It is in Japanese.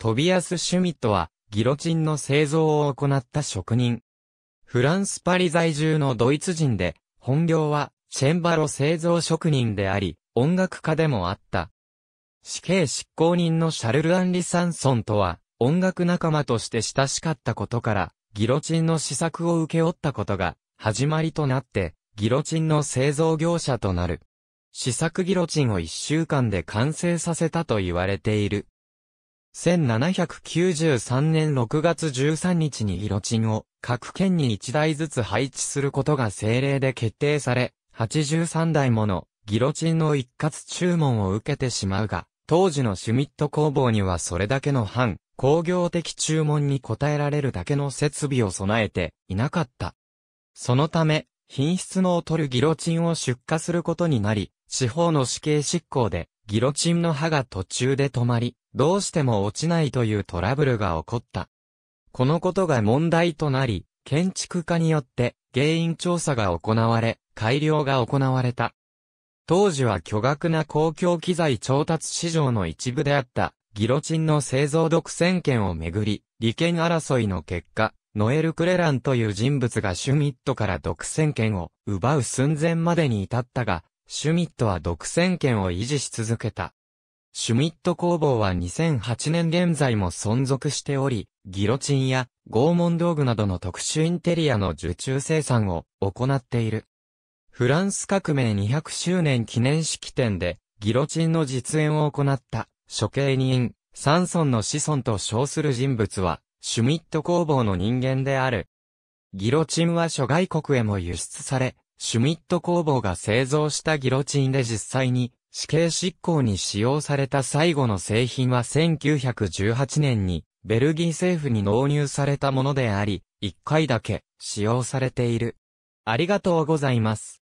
トビアス・シュミットは、ギロチンの製造を行った職人。フランスパリ在住のドイツ人で、本業は、チェンバロ製造職人であり、音楽家でもあった。死刑執行人のシャルル・アンリ・サンソンとは、音楽仲間として親しかったことから、ギロチンの試作を請け負ったことが、始まりとなって、ギロチンの製造業者となる。試作ギロチンを一週間で完成させたと言われている。1793年6月13日にギロチンを各県に1台ずつ配置することが政令で決定され、83台ものギロチンの一括注文を受けてしまうが、当時のシュミット工房にはそれだけの反工業的注文に応えられるだけの設備を備えていなかった。そのため、品質の劣るギロチンを出荷することになり、司法の死刑執行で、ギロチンの刃が途中で止まり、どうしても落ちないというトラブルが起こった。このことが問題となり、建築家によって原因調査が行われ、改良が行われた。当時は巨額な公共機材調達市場の一部であった、ギロチンの製造独占権をめぐり、利権争いの結果、ノエル・クレランという人物がシュミットから独占権を奪う寸前までに至ったが、シュミットは独占権を維持し続けた。シュミット工房は2008年現在も存続しており、ギロチンや拷問道具などの特殊インテリアの受注生産を行っている。フランス革命200周年記念式典で、ギロチンの実演を行った処刑人、サンソンの子孫と称する人物は、シュミット工房の人間である。ギロチンは諸外国へも輸出され、シュミット工房が製造したギロチンで実際に死刑執行に使用された最後の製品は1918年にベルギー政府に納入されたものであり、1回だけ使用されている。ありがとうございます。